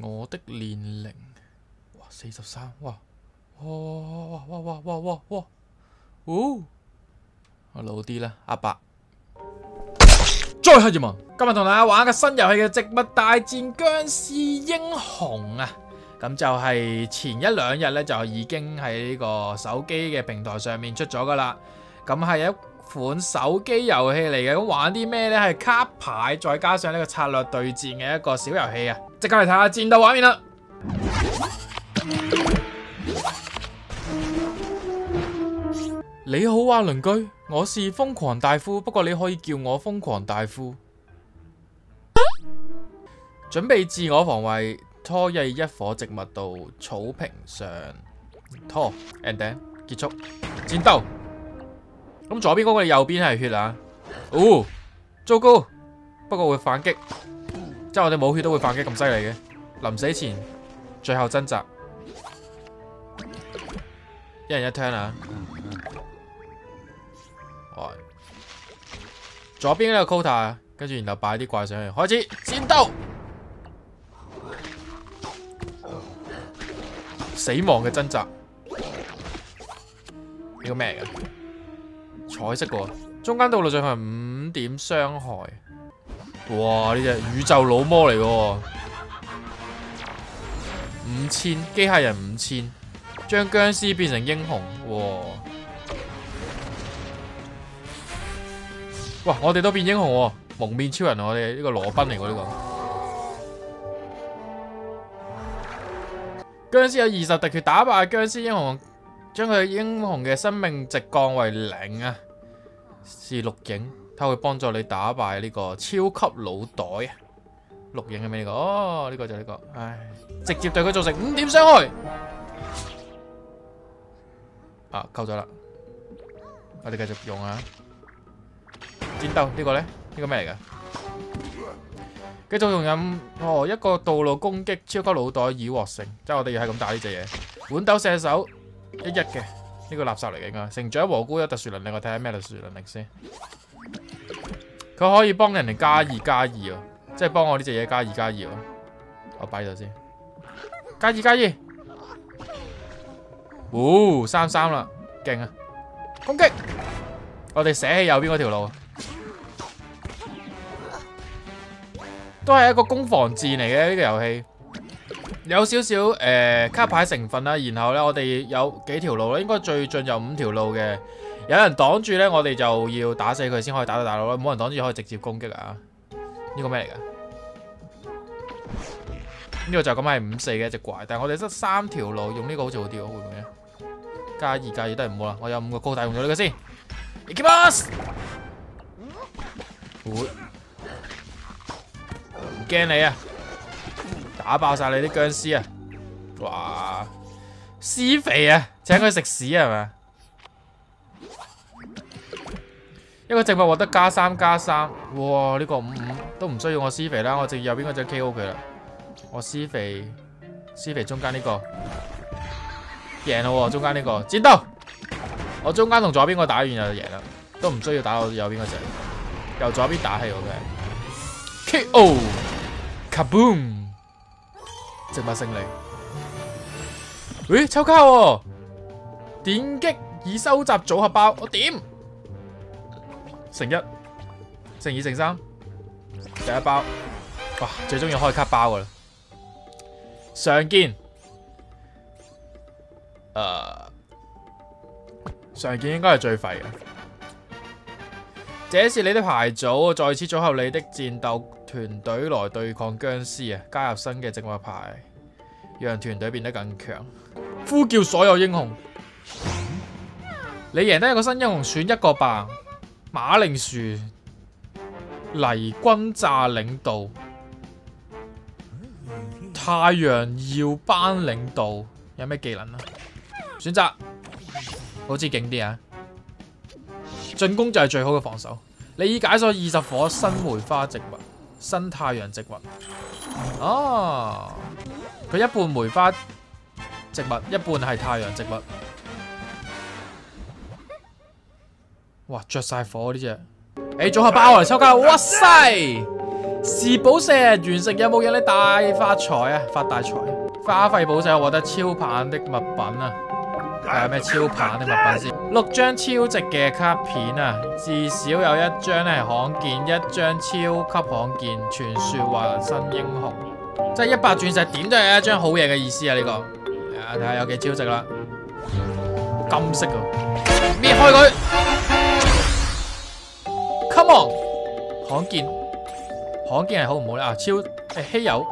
我的年龄，哇四十三，哇哇哇哇哇哇哇哇，呜，我老啲啦，阿伯。再开住门，今日同大家玩个新游戏嘅《植物大战僵尸英雄》啊，咁就系前一两日咧就已经喺呢个手机嘅平台上面出咗噶啦，咁系一款手机游戏嚟嘅，咁玩啲咩咧？系卡牌再加上呢个策略对战嘅一个小游戏啊。即刻嚟睇下战斗画面啦！你好啊邻居，我是疯狂大夫，不过你可以叫我疯狂大夫。准备自我防卫，拖曳一火植物到草坪上，拖 and end 结束战斗。咁左边嗰个右边系血啊！哦，糟糕，不过会反击。即系我哋冇血都会反击咁犀利嘅，临死前最后挣扎，一人一听啊。左边呢个 quota，跟住然后摆啲怪上去，开始战斗，死亡嘅挣扎，呢个咩嚟嘅？彩色嘅，中间道路进系五点伤害。哇！呢只宇宙老魔嚟噶喎，五千机械人五千，将僵尸变成英雄。哇！我哋都变英雄，蒙面超人，我哋呢个罗宾嚟噶呢个。僵尸有二十特权，打败僵尸英雄，将佢英雄嘅生命值降为零啊！是录影。他会帮助你打败呢个超级脑袋啊！录影系咩呢个？哦，呢个就呢个，唉，直接对佢造成五点伤害啊！够咗啦，我哋继续用啊！战斗呢个咧？呢个咩嚟噶？继续用饮哦，一个道路攻击超级脑袋已获胜，即系我哋要系咁打呢只嘢。豌豆射手一一嘅呢个垃圾嚟嘅应该，成长蘑菇有特殊能力，我睇下咩特殊能力先。佢可以帮人哋加二加二啊，即系帮我呢只嘢加二加二啊。我摆咗先，加二加二，呜三三啦，劲啊！攻击，我哋写喺右边嗰条路，都系一个攻防战嚟嘅呢个游戏，有少少诶卡牌成分啦。然后咧，我哋有几条路咧，应该最近有五条路嘅。有人挡住咧，我哋就要打死佢先可以打到大佬啦。冇人挡住，可以直接攻击啊！呢个咩嚟噶？呢个就咁系五四嘅一只怪，但系我哋得三条路，用呢个好似好啲咯，会唔会啊？加二加二都系唔好啦。我有五个高大，用咗呢个先。e g b 唔惊你啊？打爆晒你啲僵尸啊！哇！施肥啊，请佢食屎系咪？一个植物获得加三加三，哇！呢个五五都唔需要我施肥啦，我剩右边嗰只 KO 佢啦。我施肥，施肥中间呢个赢咯，中间呢个战斗，我中间同左边个打完就赢啦，都唔需要打我右边嗰只。由左边打起我嘅，KO，Kaboom，植物胜利。咦，抽卡哦，点击已收集组合包，我点？乘一，乘二，乘三，第一包，哇！最中意开卡包噶啦，常见，诶，常见应该系最废嘅。这是你的牌组，再次组合你的战斗团队来对抗僵尸啊！加入新嘅植物牌，让团队变得更强。呼叫所有英雄，你赢得一个新英雄，选一个吧。马铃薯黎军炸领导，太阳耀班领导有咩技能啊？选择好似劲啲啊！进攻就系最好嘅防守。你解咗二十火新梅花植物，新太阳植物。哦，佢一半梅花植物，一半系太阳植物。哇，着晒火呢只！诶，组合包嚟抽卡，哇塞！是宝石完成有冇让你大发财啊？发大财！花费宝石我获得超棒的物品啊！睇下咩超棒的物品先。六张超值嘅卡片啊，至少有一张咧系罕见，一张超级罕见，传说话新英雄。即系一百钻石点都系一张好嘢嘅意思啊！呢个，睇下有几超值啦！金色啊，搣开佢。罕见，罕见系好唔好咧啊！超系稀有，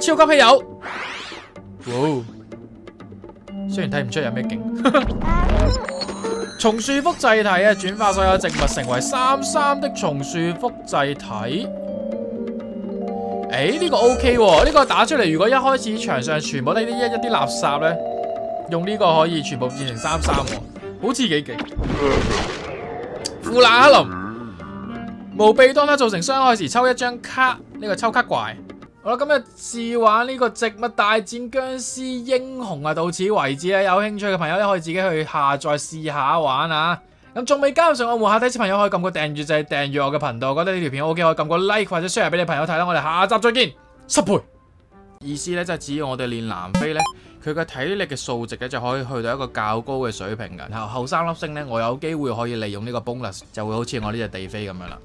超级稀有。哇！虽然睇唔出有咩劲。松树复制体啊，转化所有植物成为三三的松树复制体。诶，呢个 OK 喎，呢个打出嚟。如果一开始场上全部都啲一啲一啲垃圾咧，用呢个可以全部变成三三。好似几劲。腐兰克林。无备当他造成伤害时抽一张卡呢个抽卡怪好啦今日试玩呢个植物大战僵尸英雄啊到此为止啦有兴趣嘅朋友咧可以自己去下载试下玩啊咁仲未加入上我门下底小朋友可以揿个订阅就系订阅我嘅频道觉得呢条片 ok 可以揿个 like 或者 share 俾你朋友睇啦我哋下集再见失陪意思咧就系只要我哋练南非咧佢嘅体力嘅数值咧就可以去到一个较高嘅水平噶后后三粒星咧我有机会可以利用呢个 bonus 就会好似我呢只地飞咁样啦。